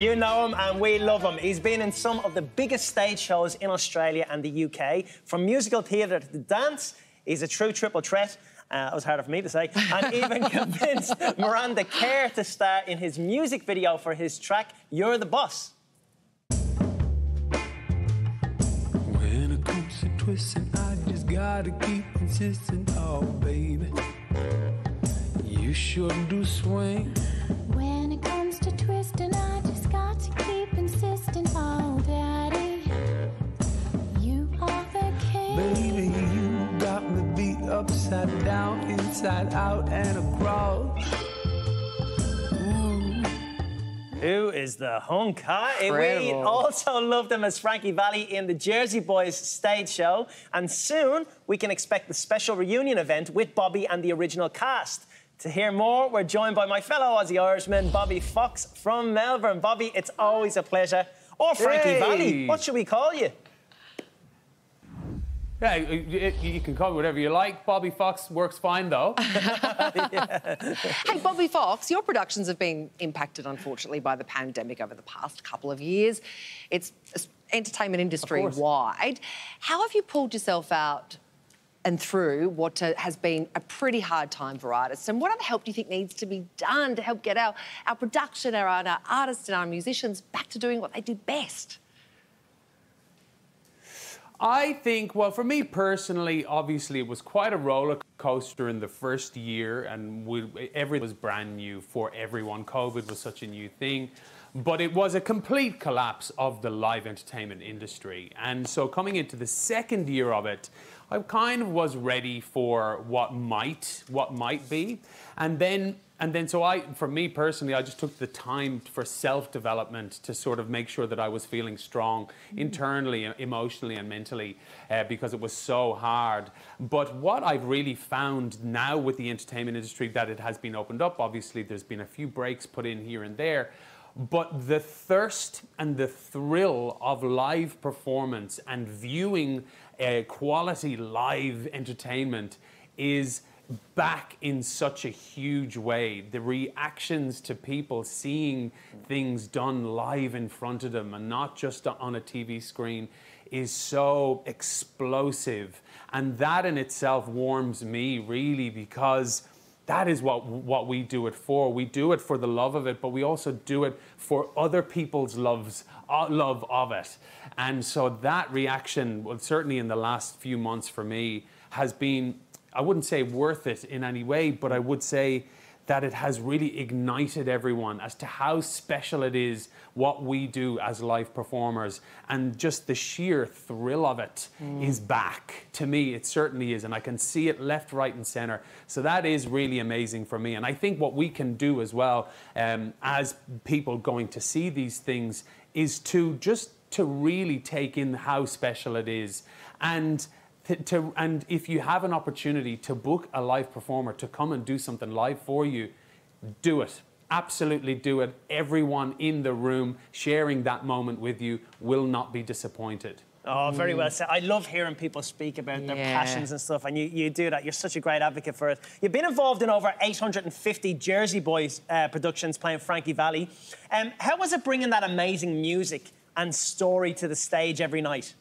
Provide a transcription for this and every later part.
You know him and we love him. He's been in some of the biggest stage shows in Australia and the UK. From musical theatre to dance, he's a true triple threat. Uh, that was harder for me to say. And even convinced Miranda Kerr to star in his music video for his track, You're the Boss. When it comes to twisting, I just gotta keep insisting. Oh, baby, you sure do swing. Baby, you got me beat upside down, inside out, and across. Who is the hunk, huh? We also loved him as Frankie Valli in the Jersey Boys stage show. And soon we can expect the special reunion event with Bobby and the original cast. To hear more, we're joined by my fellow Aussie Irishman, Bobby Fox from Melbourne. Bobby, it's always a pleasure. Or Frankie Hey. Valli. What should we call you? Yeah, you, you- can call me whatever you like. Bobby Fox works fine though. Hey, Bobby Fox, your productions have been impacted, unfortunately, by the pandemic over the past couple of years. It's entertainment industry wide. How have you pulled yourself out and through what uh, has been a pretty hard time for artists? And what other help do you think needs to be done to help get our, our production, our, our artists, and our musicians back to doing what they do best? I think, well, for me personally, obviously, it was quite a roller coaster in the first year, and we, everything was brand new for everyone. COVID was such a new thing. But it was a complete collapse of the live entertainment industry. And so, coming into the second year of it, I kind of was ready for what might, what might be. And then and then so I, for me personally, I just took the time for self-development to sort of make sure that I was feeling strong internally, e- emotionally, and mentally, uh, because it was so hard. But what I've really found now with the entertainment industry that it has been opened up. Obviously, there's been a few breaks put in here and there. But the thirst and the thrill of live performance and viewing uh, quality live entertainment is back in such a huge way. The reactions to people seeing things done live in front of them and not just on a TV screen is so explosive. And that in itself warms me really because that is what what we do it for. We do it for the love of it, but we also do it for other people's loves uh, love of it. And so that reaction, well, certainly in the last few months for me, has been I wouldn't say worth it in any way, but I would say that it has really ignited everyone as to how special it is what we do as live performers. And just the sheer thrill of it is back. To me it certainly is and i can see it left right and center. So that is really amazing for me. And i think what we can do as well um, as people going to see these things is to just to really take in how special it is. And to, to, and if you have an opportunity to book a live performer to come and do something live for you, do it. Absolutely do it. Everyone in the room sharing that moment with you will not be disappointed. Oh, very well said. I love hearing people speak about their Yeah. passions and stuff, and you, you do that. You're such a great advocate for it. You've been involved in over 850 Jersey Boys uh, productions playing Frankie Valli. Um, how was it bringing that amazing music and story to the stage every night?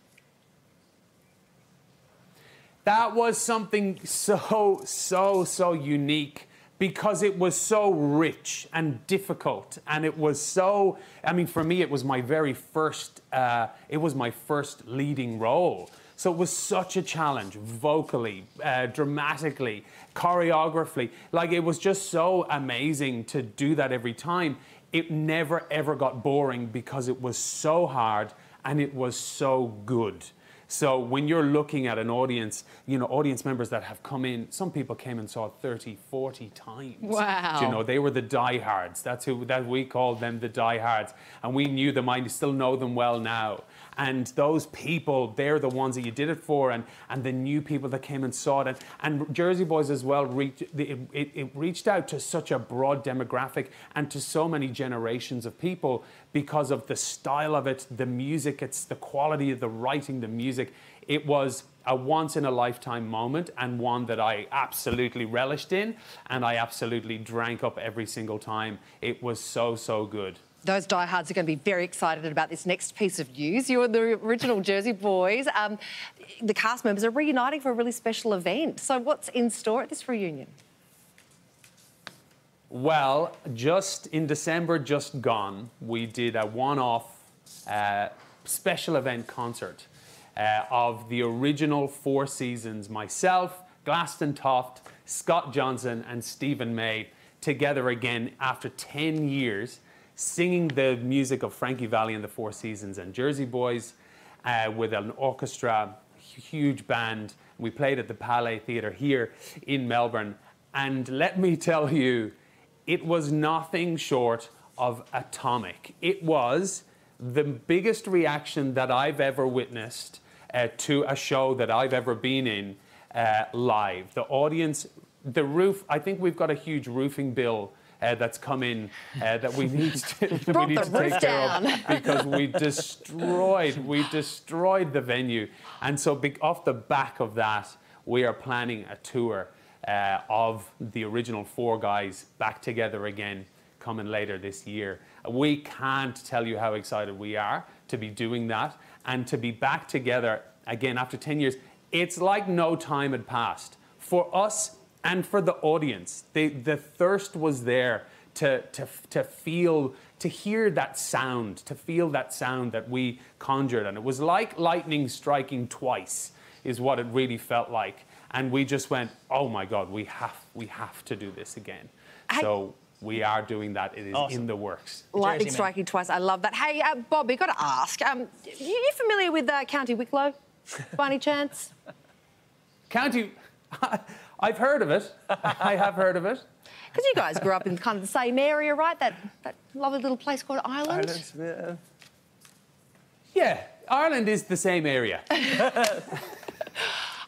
That was something so, so, so unique because it was so rich and difficult. And it was so, I mean, for me, it was my very first, uh, it was my first leading role. So it was such a challenge vocally, uh, dramatically, choreographically. Like it was just so amazing to do that every time. It never ever got boring because it was so hard and it was so good. So when you're looking at an audience, you know, audience members that have come in, some people came and saw 30, 40 times. Wow. Do You know, they were the diehards. That's who that we called them the diehards. And we knew them, I still know them well now. And those people, they're the ones that you did it for, and, and the new people that came and saw it. And, and Jersey Boys as well, reached, it, it, it reached out to such a broad demographic and to so many generations of people because of the style of it, the music, it's the quality of the writing, the music. It was a once in a lifetime moment and one that I absolutely relished in and I absolutely drank up every single time. It was so, so good. Those diehards are going to be very excited about this next piece of news. You and the original Jersey Boys, um, the cast members are reuniting for a really special event. So, what's in store at this reunion? Well, just in December, just gone, we did a one off uh, special event concert uh, of the original Four Seasons myself, Glaston Toft, Scott Johnson, and Stephen Mahy together again after 10 years singing the music of Frankie Valli and the Four Seasons and Jersey Boys uh, with an orchestra, huge band. We played at the Palais Theatre here in Melbourne. And let me tell you, it was nothing short of atomic. It was the biggest reaction that I've ever witnessed uh, to a show that I've ever been in uh, live. The audience, the roof, I think we've got a huge roofing bill. Uh, that's come in uh, that we need to, we need to take care of because we destroyed we destroyed the venue. And so be- off the back of that we are planning a tour uh, of the original four guys back together again coming later this year. We can't tell you how excited we are to be doing that and to be back together again after 10 years. It's like no time had passed. For us and for the audience the, the thirst was there to, to, to feel, to hear that sound, to feel that sound that we conjured. And it was like lightning striking twice, is what it really felt like. And we just went, oh my God, we have, we have to do this again. I- so we are doing that. It is Awesome. in the works. Lightning man. striking twice. I love that. Hey, uh, Bob, we got to ask. Um, you, you familiar with uh, County Wicklow, by any chance? County, I've heard of it. I have heard of it. Because you guys grew up in kind of the same area, right? That that lovely little place called Ireland. Ireland's, yeah. yeah, Ireland is the same area.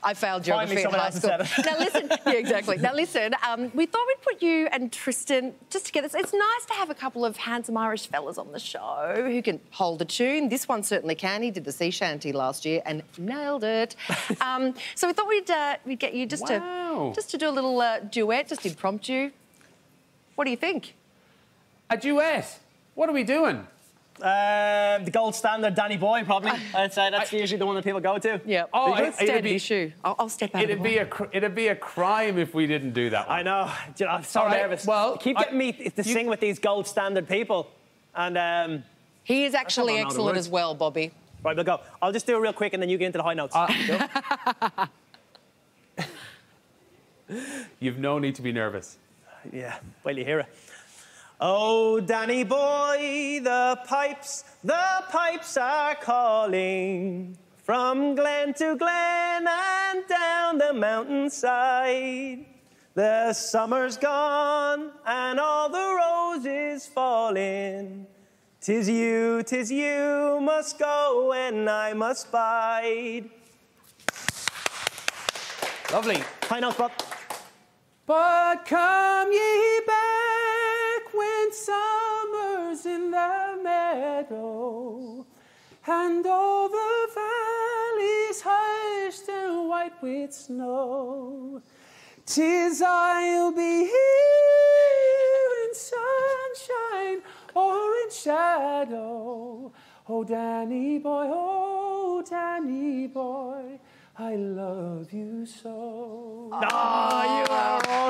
I failed geography in high school. now listen, yeah, exactly. Now listen, um, we thought we'd put you and Tristan just together. It's, it's nice to have a couple of handsome Irish fellas on the show who can hold a tune. This one certainly can. He did the sea shanty last year and nailed it. um, so we thought we'd uh, we'd get you just Wow. to just to do a little uh, duet, just impromptu. What do you think? A duet. What are we doing? Um, the gold standard, Danny Boy, probably. I'd say that's usually the one that people go to. Yeah. Oh, Let's it- it'd stand be- issue. I'll, I'll step out. It'd the be a cr- it'd be a crime if we didn't do that. One. I know. Do you know, I'm so All right, nervous. well, You keep I- getting me to you- sing with these gold standard people. And, um, He is actually I know the excellent as well, Bobby. right, we'll go. I'll just do it real quick and then you get into the high notes. Uh, You've no need to be nervous. Yeah, wait till you hear it. Oh, Danny boy, the pipes, the pipes are calling from glen to glen and down the mountainside. The summer's gone and all the roses falling. Tis you, tis you must go and I must bide. Lovely. High notes, Bob. But come ye back when summer's in the meadow, and all the valleys hushed and white with snow. Tis I'll be here in sunshine or in shadow. Oh, Danny boy, oh, Danny boy, I love you so. Oh, you are awesome.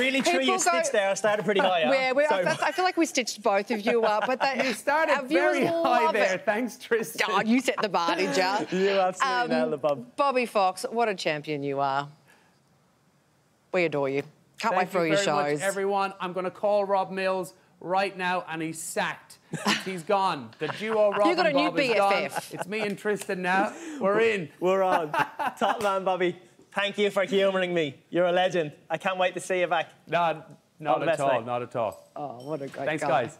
Really threw you go- there. I started pretty high. Where, where, Sorry, I, I feel like we stitched both of you up, but that, You started our very high there. It. Thanks, Tristan. Oh, you set the bar, did ya? You absolutely Um, nailed it, Bob. Bobby Fox, what a champion you are. We adore you. Can't Thank wait for you all your shows. much, everyone. I'm going to call Rob Mills right now, and he's sacked. He's gone. The duo Rob You got a new Bob gone. BFF. It's me and Tristan now. We're in. We're on. Top man, Bobby. Thank you for humouring me. You're a legend. I can't wait to see you back. No, All not at all. mate. Not at all. oh, what a great Thanks, guy. guys.